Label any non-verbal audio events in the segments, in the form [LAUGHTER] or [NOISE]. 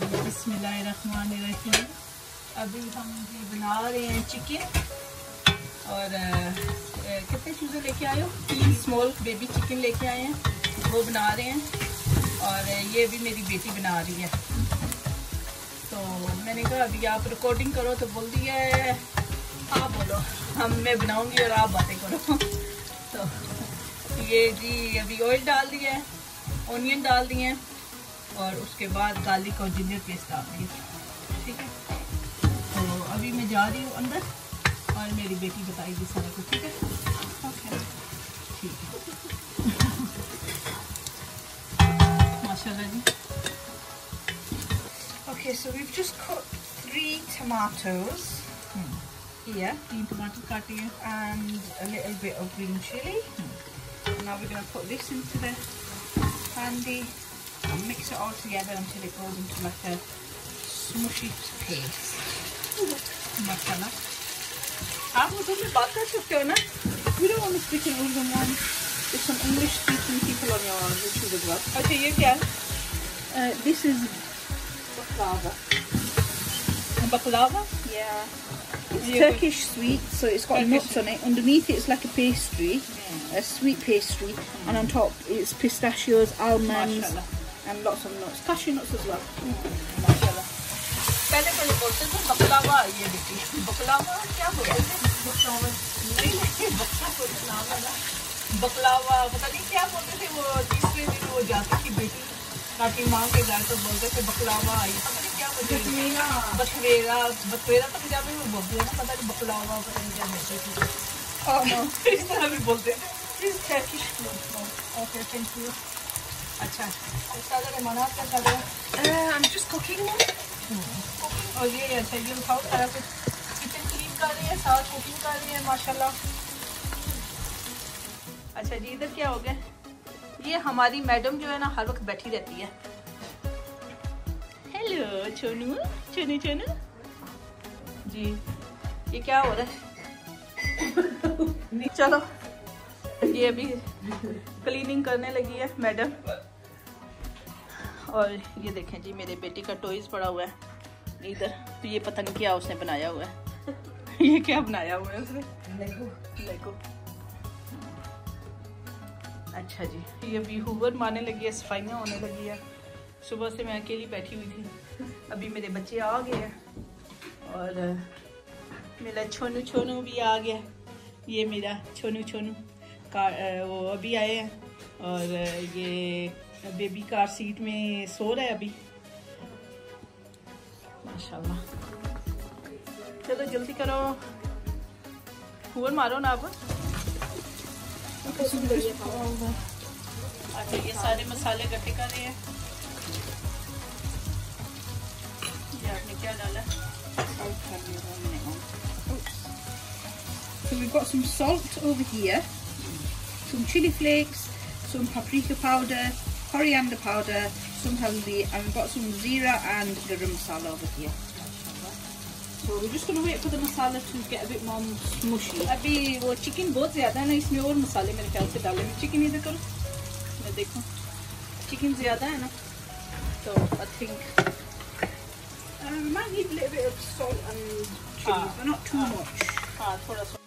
बिस्मिल्लाहिर्रहमानिर्रहीम। अभी हम ये बना रहे हैं चिकन और कितने चूज़े लेके आए हो? तीन स्मॉल बेबी चिकन लेके आए हैं। वो बना रहे हैं। और ये भी मेरी बेटी बना रही है। तो मैंने कहा, अभी आप रिकॉर्डिंग करो। तो बोल दिया, है आप बोलो। हम, मैं बनाऊँगी और आप बातें करो। [LAUGHS] तो ये जी अभी ऑयल डाल दिया है ऑनियन डाल दिए हैं। और उसके बाद गार्लिक और जिंजर पेस्ट डाल ठीक है तो अभी मैं जा रही हूँ अंदर और मेरी बेटी बताएगी सारा कुछ ठीक है ओके ठीक है माशाल्लाह जी Okay, so we've just cut three tomatoes hmm. here तीन टमाटर काटे हैं and a little bit of green chili. Hmm. Now we're going to put this into the handy and mix it all together until it goes into like a smushy paste. माशाल्लाह आप उर्दू में बात कर सकते हो ना We don't want to speak in Urdu, man. There's some English speaking people on your YouTube as well. अच्छा ये क्या है Uh, this is baklava. बकलावा Yeah. It's Yeah. Turkish sweet, so it's got Turkish nuts on it. Underneath it's like a pastry, a sweet pastry, and on top it's pistachios, almonds, Mashallah. And lots of nuts. Cashew nuts as well. पहले पहले बोलते थे बकलावा ये देखिए बकलावा क्या बोलते थे नहीं बकलावा ना बकलावा पता नहीं क्या बोलते थे वो तीसरे दिन वो जाती थी बेटी काकी माँ के घर तो बोलते थे बकलावा आई पता नहीं क्या बोलते थे बथवेरा बथवेरा पंजाबी में बोलते हैं ना पता नहीं बकलावा पता नहीं क्या बोलते थे इस तरह भी बोलते थे. ओके थैंक यू अच्छा। मना कर. और ये अच्छा ये उठाओ सारा कुछ। किचन क्लीन कर रही है साथ कुकिंग कर रही है माशाल्लाह। अच्छा जी इधर क्या हो गया? ये हमारी मैडम जो है ना हर वक्त बैठी रहती है। हेलो छोनू छोनू छोनू जी ये क्या हो रहा है? [LAUGHS] चलो ये अभी क्लीनिंग करने लगी है मैडम। और ये देखें जी मेरे बेटी का टॉयज पड़ा हुआ है। इधर तो ये पता नहीं क्या उसने बनाया हुआ है। [LAUGHS] ये क्या बनाया हुआ है उसने? लेगो लेगो अच्छा जी ये अभी हुवर मारने लगी है सफाइयाँ होने लगी है। सुबह से मैं अकेली बैठी हुई थी। अभी मेरे बच्चे आ गए हैं। और मेरा छोनू छोनू भी आ गया ये मेरा छोनू छोनू का वो अभी आए हैं। और ये बेबी कार सीट में सो रहा है अभी। माशाल्लाह। चलो जल्दी करो। हुवर मारो ना आप अच्छा ये सारे मसाले इकट्ठे कर रहे हैं। ये आपने क्या डाला? So we've got some salt over here, some chili flakes, some paprika powder, coriander powder, some haldi, and we've got some zira and garam masala over here. So we're just going to wait for the masala to get a bit more mushy. अभी वो chicken बहुत ज्यादा है ना इसमें और मसाले मेरे ख्याल से डाले चिकन इधर करो मैं देखूं चिकन ज्यादा है ना तो I think Uh, we might need a little bit of salt and chilies, Ah. but not too much. हाँ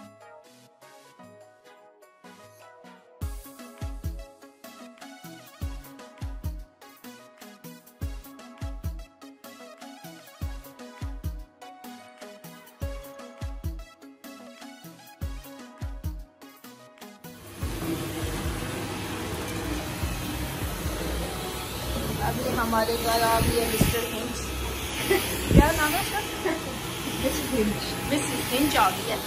अभी हमारे घर आ गए मिस्टर हिंच। क्या नाम है उसका? मिसेस हिंच आ गई है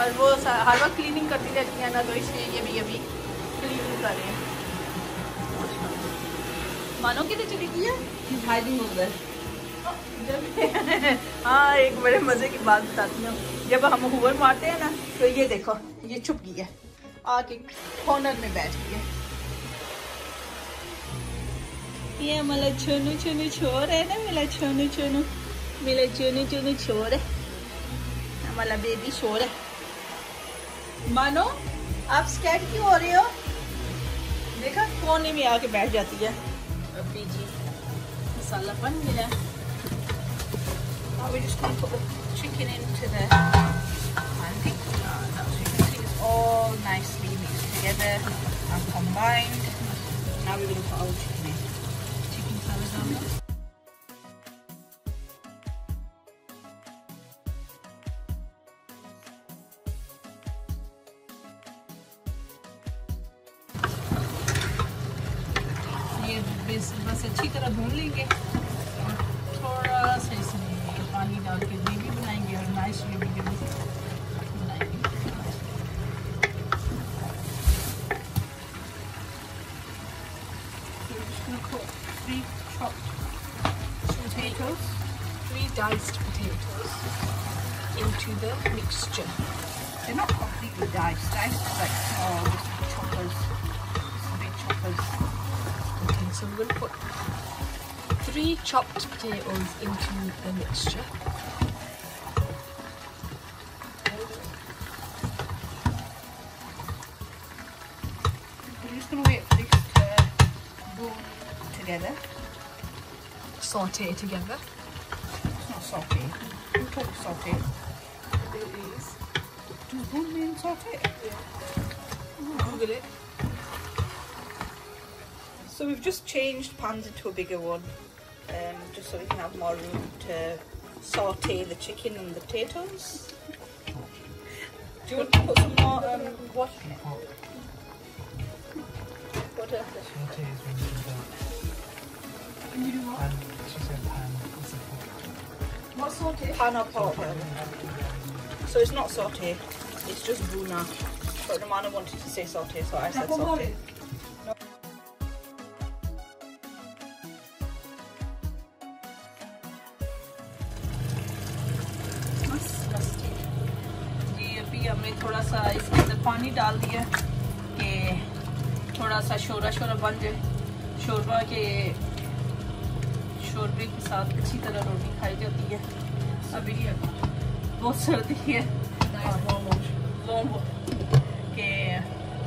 और वो हर वक्त क्लीनिंग करती रहती है ना तो इसलिए ये भी अभी क्लीनिंग कर रहे हैं। मानो कितने चली गई है? Over there. जब हाँ एक बड़े मज़े की बात बताती हूँ। जब हम हुवर मारते हैं ना तो ये देखो ये छुप गई है। आके कॉर्नर में बैठ गई है। ये मला छोनू छोनू छोर है ना मेरा छोनू छोनू मेरा छोनू छोनू छोर है हमारा बेबी शोर है मानो आप स्कैट क्यों हो रहे हो देखा कोने में आके बैठ जाती है अभी जी मसाला बन गया Now we're just going to put the chicken into the handy. Uh, so you can see it's all nicely mixed together and combined. Now we're going to put our chicken in. Chicken सारा डालना ये बस अच्छी तरह भून लेंगे। Mixture. They're not completely diced. Is like small, just choppers, just big choppers. Okay, so we're going to put three chopped potatoes into the mixture. We're just going to wait for this to bone together. Saute together. It's not saute. Told you saute? Is. Do bone mean saute? Google it. So we've just changed pans into a bigger one, um, just so we can have more room to saute the chicken and the potatoes. Do you want to put some more um, water? Water. When you do. Can you do what? And she said pan is a pot. What saute? Pan or pot. So it's not saute, it's just buna. But Romana wanted to say saute, so I said saute. अभी हमने थोड़ा सा इसके अंदर पानी डाल दिया कि थोड़ा सा शोरा शोरा बन जाए। शोरबा के शोरबे के साथ अच्छी तरह रोटी खाई जाती है। अभी बहुत सर्दी है। वार्म कि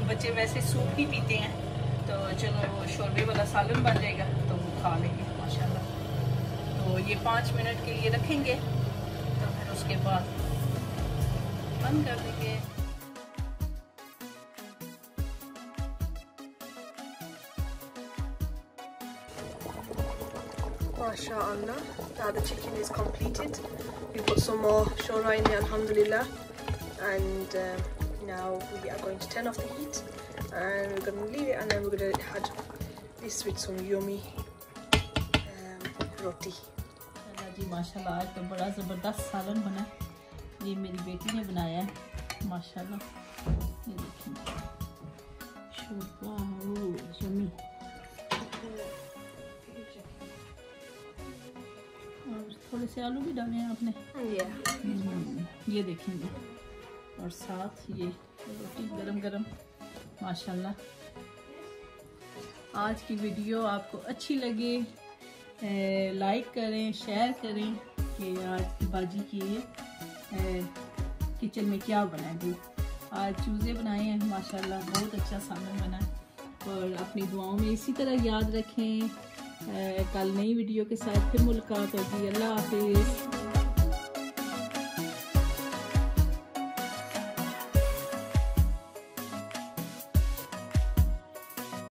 बच्चे वैसे सूप ही पीते हैं तो चलो वो शोरबे वाला सालन बन जाएगा तो वो खा लेंगे माशाल्लाह तो ये पाँच मिनट के लिए रखेंगे तो फिर उसके बाद बंद कर देंगे MashaAllah. Now the chicken is completed. We put some more shora in there, alhamdulillah. And um, now we are going to turn off the heat and we're going to leave it and then we're going to add this with some yummy um, roti. अल्लाह जी माशाल्लाह आज तो बड़ा ज़बरदस्त सालन बना है। ये मेरी बेटी ने बनाया है माशाल्लाह ये देखिए शोरबा ओ यम्मी और थोड़े से आलू भी डाले हैं आपने Yeah. हम्म, ये देखेंगे और साथ ये रोटी गरम गरम, माशाल्लाह। आज की वीडियो आपको अच्छी लगे लाइक करें शेयर करें कि आज की बाजी की किचन में क्या बनाएँगे आज चूज़े बनाए हैं, माशाल्लाह, बहुत अच्छा सामान बना और अपनी दुआओं में इसी तरह याद रखें। कल नई वीडियो के साथ फिर मुलाकात होगी। अल्लाह हाफिज़।